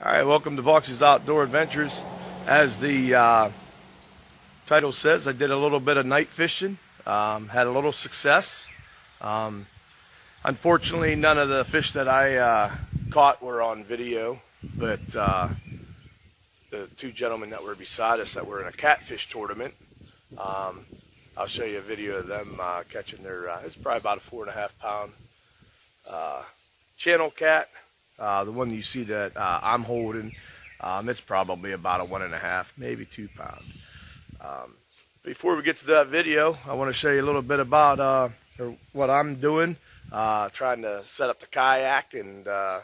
All right, welcome to Boxie's Outdoor Adventures. As the uh, title says, I did a little bit of night fishing, um, had a little success. Um, unfortunately, none of the fish that I uh, caught were on video, but uh, the two gentlemen that were beside us that were in a catfish tournament, um, I'll show you a video of them uh, catching their, uh, it's probably about a four and a half pound uh, channel cat. Uh, the one you see that uh, I'm holding, um, it's probably about a one and a half, maybe two pound. Um, before we get to that video, I want to show you a little bit about uh, what I'm doing, uh, trying to set up the kayak and uh,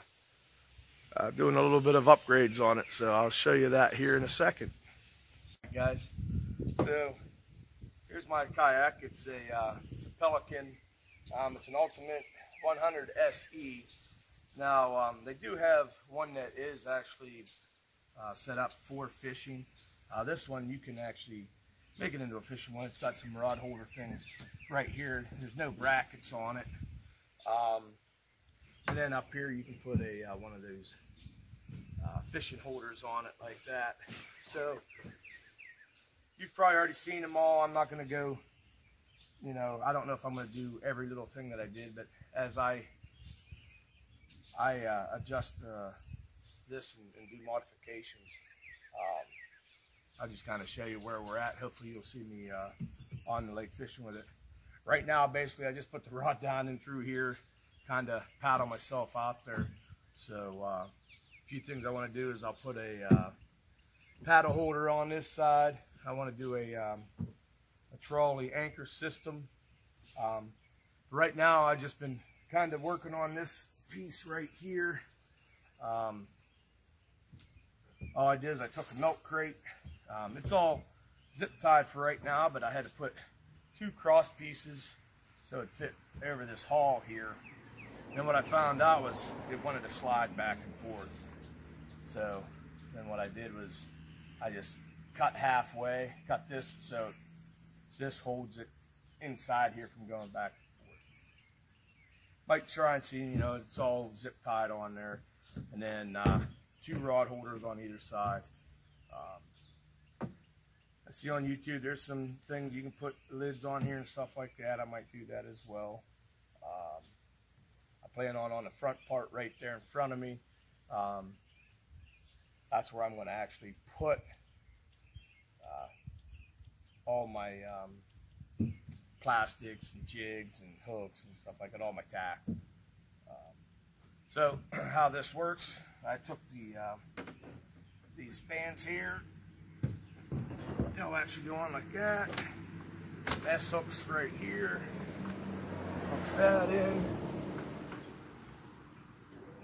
uh, doing a little bit of upgrades on it. So I'll show you that here in a second. guys, so here's my kayak. It's a, it's a Pelican. Um, it's an Ultimate 100 SE. Now, um, they do have one that is actually uh, set up for fishing. Uh, this one, you can actually make it into a fishing one. It's got some rod holder things right here. There's no brackets on it. Um, and then up here, you can put a uh, one of those uh, fishing holders on it like that. So, you've probably already seen them all. I'm not going to go, you know, I don't know if I'm going to do every little thing that I did, but as I I uh, adjust uh, this and, and, do modifications. Um, I'll just kind of show you where we're at. Hopefully you'll see me uh, on the lake fishing with it. Right now, basically, I just put the rod down and through here, kind of paddle myself out there. So uh, a few things I want to do is I'll put a uh, paddle holder on this side. I want to do a, um, a trolley anchor system. Um, right now, I've just been kind of working on this piece right here. Um, all I did is I took a milk crate. Um, it's all zip tied for right now, but I had to put two cross pieces so it fit over this haul here. And what I found out was it wanted to slide back and forth. So then what I did was I just cut halfway, cut this so this holds it inside here from going back might try and see, you know, it's all zip tied on there. And then uh, two rod holders on either side. Um, I see on YouTube there's some things you can put lids on here and stuff like that. I might do that as well. Um, I plan on on the front part right there in front of me. Um, that's where I'm going to actually put uh, all my um, plastics and jigs and hooks and stuff like that, all my tack. Um, so how this works, I took the uh, these bands here, they'll actually go on like that. S hooks right here, hooks that in.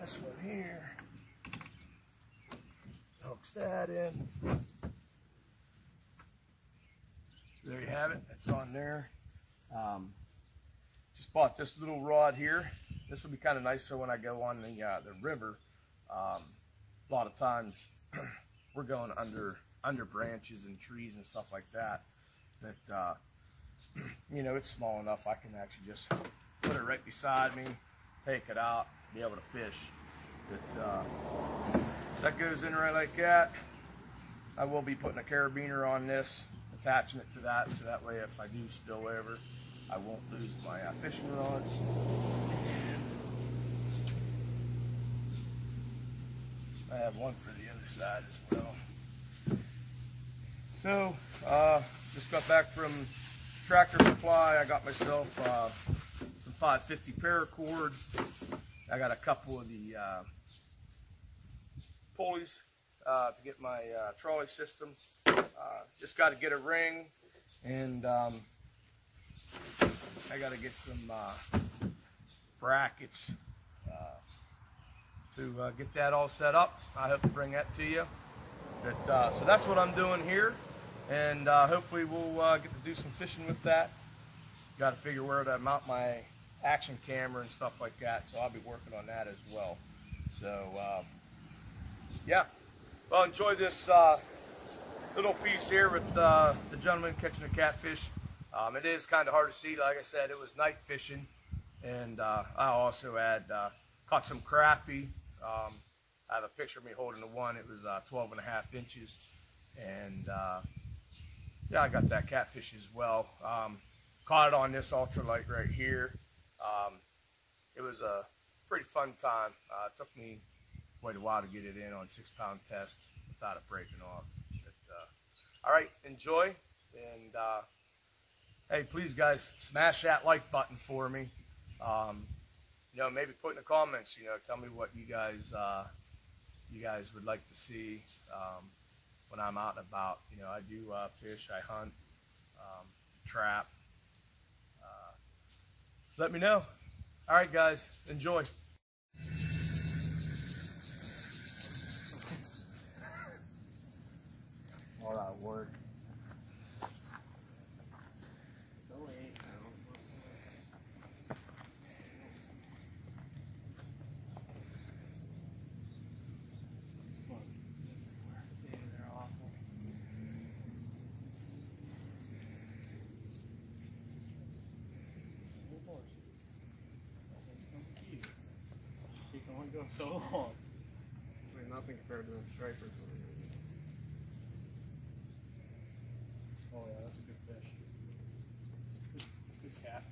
This one here, hooks that in. There you have it, it's on there. Um, just bought this little rod here. This will be kind of nice so when I go on the, uh, the river, um, a lot of times we're going under under branches and trees and stuff like that. That uh, you know, it's small enough I can actually just put it right beside me, take it out, be able to fish. But uh, that goes in right like that. I will be putting a carabiner on this, attaching it to that, so that way if I do spill over, I won't lose my uh, fishing rods. I have one for the other side as well. So, uh, just got back from Tractor Supply. I got myself uh, some 550 paracord. I got a couple of the uh, pulleys uh, to get my uh, trolley system. Uh, just got to get a ring and um, I got to get some uh, brackets uh, to uh, get that all set up. I hope to bring that to you. But, uh, so that's what I'm doing here. And uh, hopefully we'll uh, get to do some fishing with that. Got to figure where to mount my action camera and stuff like that. So I'll be working on that as well. So, um, yeah. Well, enjoy this little piece here with the gentleman catching a catfish. Um, it is kind of hard to see. Like I said, it was night fishing. And uh, I also had uh, caught some crappie. Um, I have a picture of me holding the one. It was uh, 12 and a half inches. And uh, yeah, I got that catfish as well. Um, caught it on this ultralight right here. Um, it was a pretty fun time. Uh, it took me quite a while to get it in on six pound test without it breaking off. But, uh, all right, enjoy. And uh, hey, please guys, smash that like button for me. Um, you know, maybe put in the comments, you know, tell me what you guys, uh, you guys would like to see um, when I'm out and about. You know, I do uh, fish, I hunt, um, trap. Uh, let me know. All right, guys, enjoy. All that work. He can only go so long. Like nothing compared to the stripers. Oh yeah, that's a good fish. Good, good cat.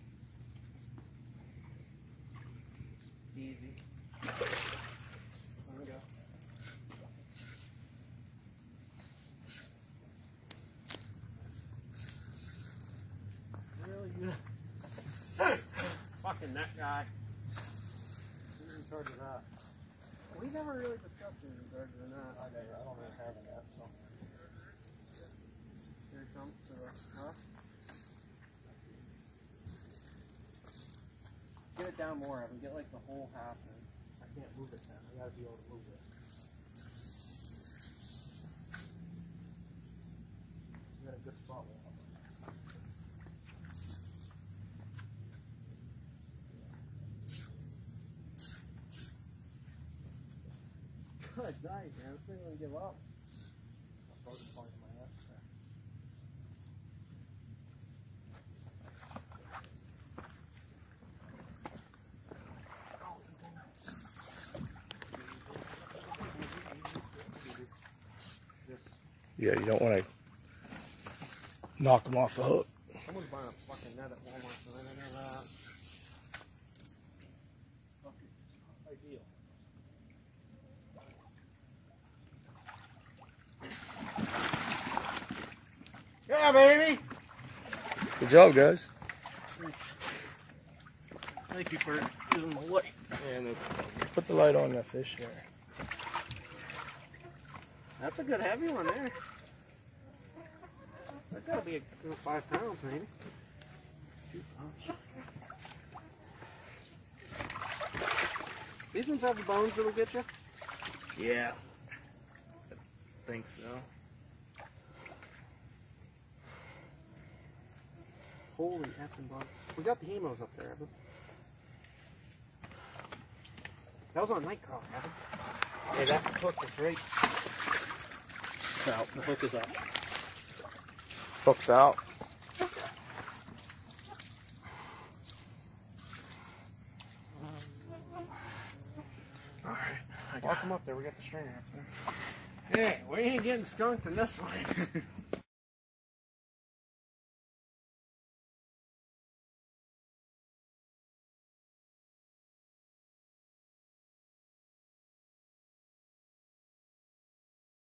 Easy. There we go. Really good. Fucking that guy. Charge of that? We never really discussed who's in charge of that. I, I don't really have it yet, so. Here comes to the left. Get it down more, I can Get like the whole half in. I can't move it now. I gotta be able to move it. You got a good spot. Will. Good night, man. This thing won't give up. I'll probably just find my ass there. Yeah, you don't want to knock them off the hook. someone's buying a fucking net at Walmart for that. I know that. Fucking ideal. Yeah, baby. Good job, guys. Thank you for using my light. And uh, put the light on that fish there. That's a good heavy one there. That gotta be a good five pounds, maybe. Two pounds. These ones have the bones that'll get you. Yeah. I think so. Holy effing bug. We got the hemos up there, Evan. That was on Nightcrawler, Evan. Hey, that hook is right. out. The hook is up. Hooks out. Alright, walk them up there. We got the stringer up there. Hey, we ain't getting skunked in this one.